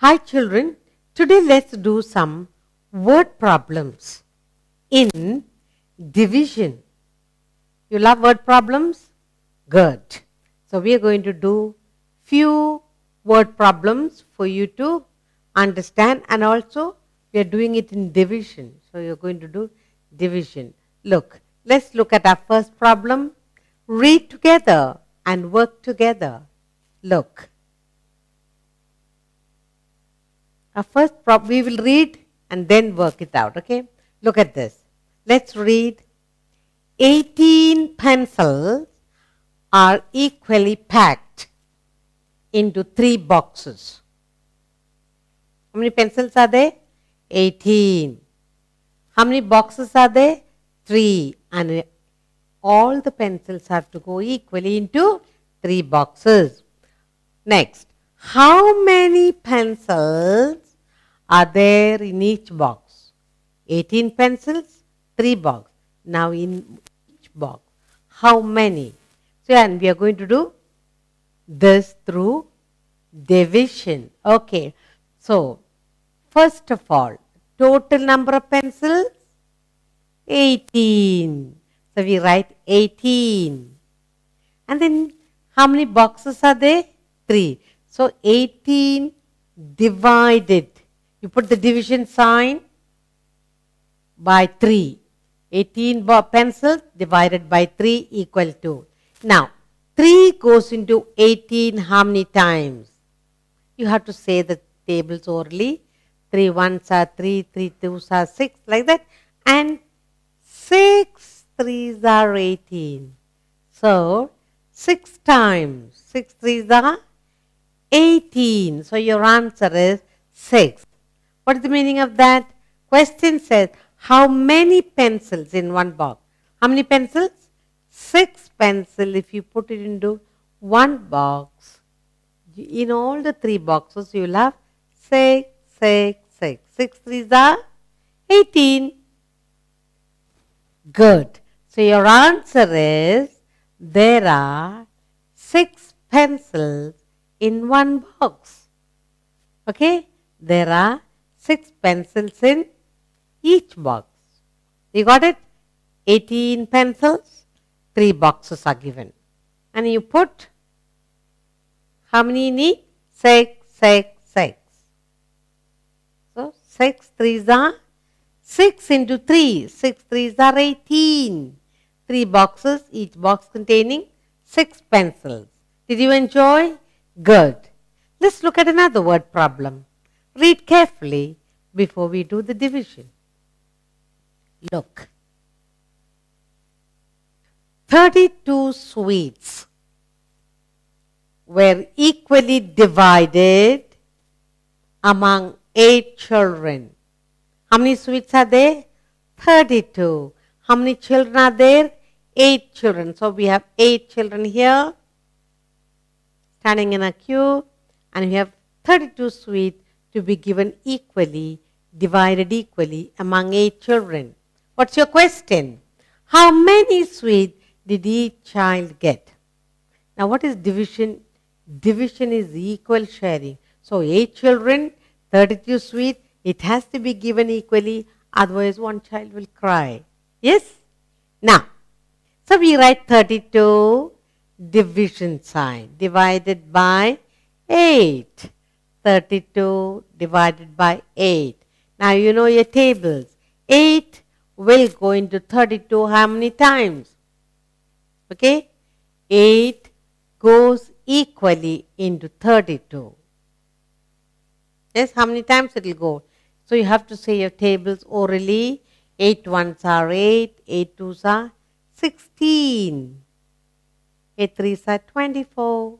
Hi children, today let's do some word problems in division. You love word problems? Good. So we are going to do few word problems for you to understand and also we are doing it in division. So you're going to do division. Look, let's look at our first problem. Read together and work together. Look. Our first we will read and then work it out, okay? Look at this. Let's read. 18 pencils are equally packed into three boxes. How many pencils are there? 18. How many boxes are there? 3. And all the pencils have to go equally into 3 boxes. Next, how many pencils are there in each box? 18 pencils, 3 box. Now in each box, how many? So and we are going to do this through division. Okay. So first of all, total number of pencils 18. So we write 18. And then how many boxes are there? 3. So 18 divided you put the division sign by 3. 18 pencils divided by 3 equal to. Now, 3 goes into 18 how many times? You have to say the tables orally. 3 ones are 3, 3 twos are 6, like that. And 6 threes are 18. So, 6 times 6 threes are 18. So, your answer is 6. What is the meaning of that? Question says, how many pencils in one box? How many pencils? Six pencil if you put it into one box. In all the three boxes you will have six, six, six. Six threes are 18. Good. So your answer is there are six pencils in one box. Okay? There are six pencils in each box. You got it? 18 pencils, three boxes are given. And you put how many? Six, six, six. So, six threes are 6 into 3. 6 threes are 18. Three boxes, each box containing 6 pencils. Did you enjoy? Good. Let's look at another word problem. Read carefully before we do the division. Look. 32 sweets were equally divided among 8 children. How many sweets are there? 32. How many children are there? 8 children. So we have 8 children here standing in a queue and we have 32 sweets to be given equally, divided equally among eight children. What's your question? How many sweets did each child get? Now, what is division? Division is equal sharing. So, eight children, 32 sweets, it has to be given equally, otherwise, one child will cry. Yes? Now, so we write 32 division sign divided by 8. 32 divided by 8. Now you know your tables. 8 will go into 32 how many times? Okay? 8 goes equally into 32. Yes, how many times it will go? So you have to say your tables orally. 8 ones are 8, 8 twos are 16, 8 threes are 24,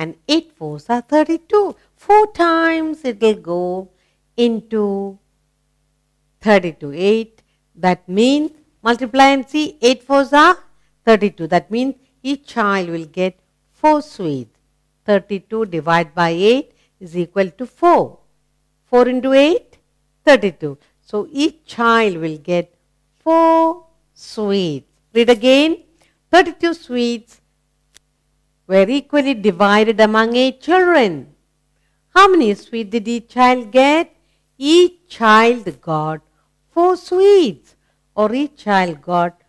and 8 fours are 32. 4 times it will go into 32. 8, that means multiply and see 8 fours are 32. That means each child will get 4 sweets. 32 divided by 8 is equal to 4. 4 into 8, 32. So each child will get 4 sweets. Read again. 32 sweets were equally divided among eight children. How many sweets did each child get? Each child got four sweets. Or each child got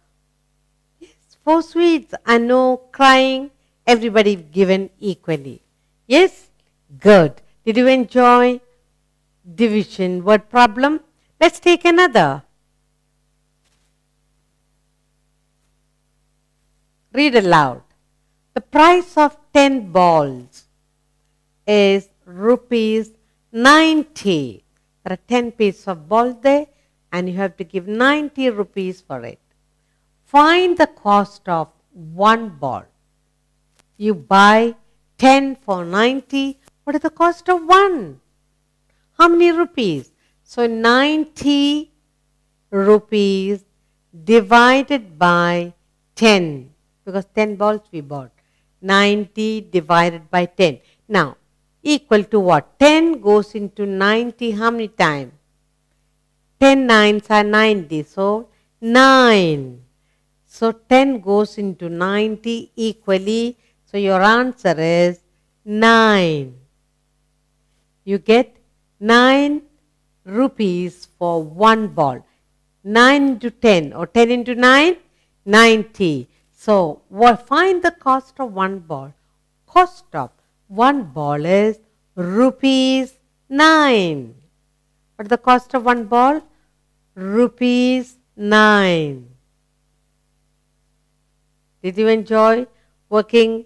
yes, four sweets and no crying. Everybody given equally. Yes? Good. Did you enjoy division word problem? Let's take another. Read aloud. The price of 10 balls is rupees 90. There are 10 pieces of ball there and you have to give 90 rupees for it. Find the cost of one ball. You buy 10 for 90. What is the cost of one? How many rupees? So 90 rupees divided by 10 because 10 balls we bought. 90 divided by 10. Now, equal to what? 10 goes into 90 how many times? 10 nines are 90. So, 9. So, 10 goes into 90 equally. So, your answer is 9. You get 9 rupees for one ball. 9 into 10 or 10 into 9? 90. So, what, find the cost of one ball. Cost of one ball is rupees 9. What is the cost of one ball? Rupees 9. Did you enjoy working?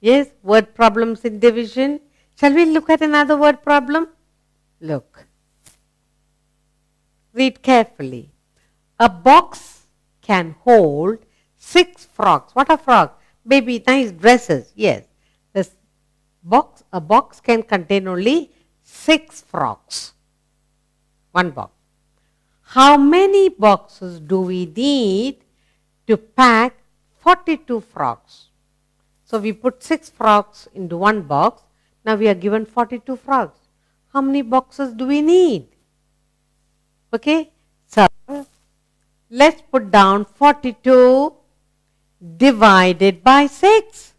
Yes, word problems in division. Shall we look at another word problem? Look. Read carefully. A box can hold Six frogs. What are frogs? Baby, nice dresses. Yes. This box, a box can contain only six frogs. One box. How many boxes do we need to pack 42 frogs? So we put six frogs into one box. Now we are given 42 frogs. How many boxes do we need? Okay. So let's put down 42 divided by 6.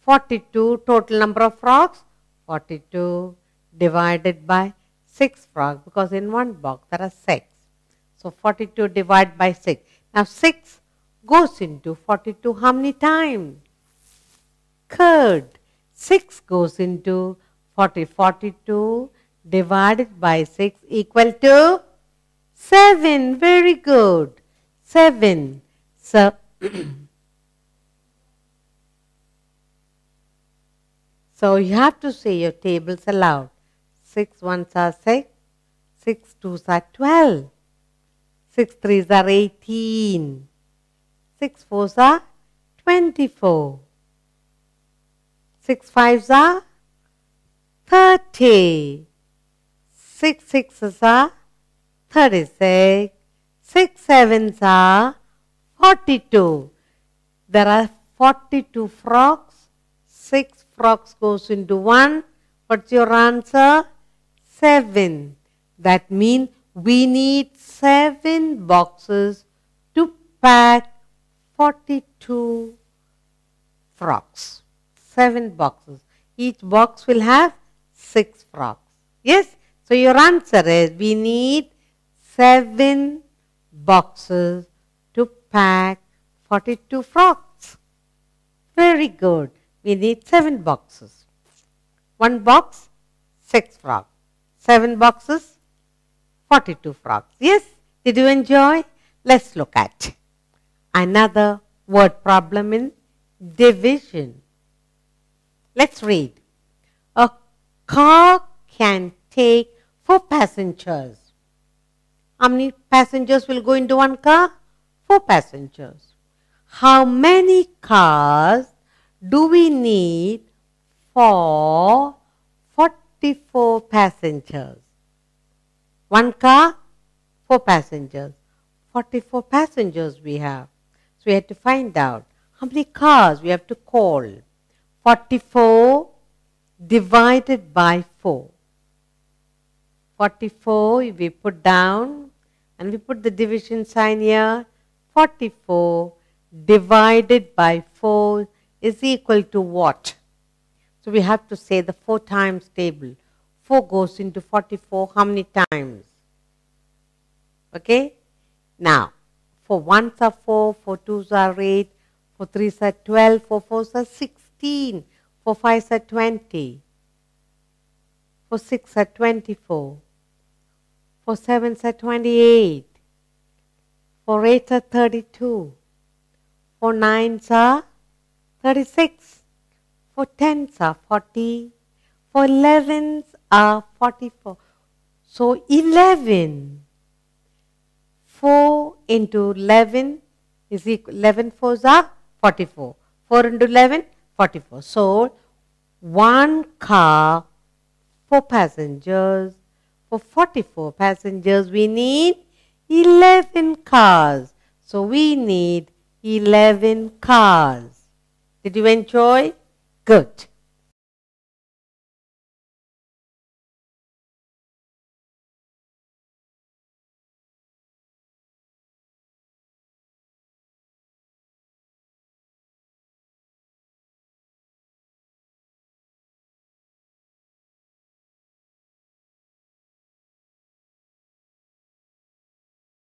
42 total number of frogs. 42 divided by 6 frogs because in one box there are 6. So 42 divided by 6. Now 6 goes into 42 how many times? Third. 6 goes into 40. 42 divided by 6 equal to 7. Very good. 7. So So you have to say your tables aloud. 6 ones are 6, 6 twos are 12, 6 threes are 18, 6 fours are 24, 6 fives are 30, 6 sixes are 36, 6 sevens are 42. There are 42 frogs, 6 frogs goes into 1. What's your answer? 7. That means we need 7 boxes to pack 42 frogs. 7 boxes. Each box will have 6 frogs. Yes? So your answer is we need 7 boxes to pack 42 frogs. Very good we need seven boxes. One box, six frogs. Seven boxes, 42 frogs. Yes? Did you enjoy? Let's look at another word problem in division. Let's read. A car can take four passengers. How many passengers will go into one car? Four passengers. How many cars do we need for 44 passengers? One car, four passengers. 44 passengers we have. So we have to find out how many cars we have to call. 44 divided by 4. 44 we put down and we put the division sign here. 44 divided by 4 is equal to what? So we have to say the 4 times table. 4 goes into 44 how many times? Okay? Now, four 1s are 4, four 2s are 8, four 3s are 12, four 4s are 16, four 5s are 20, four 6 are 24, four 7s are 28, four 8s are 32, four 9s are 36, four 10s are 40, four 11s are 44. So 11 4 into 11 is equal, 11 fours are 44. 4 into 11, 44. So, one car, four passengers. For 44 passengers, we need 11 cars. So, we need 11 cars. Did you enjoy? Good.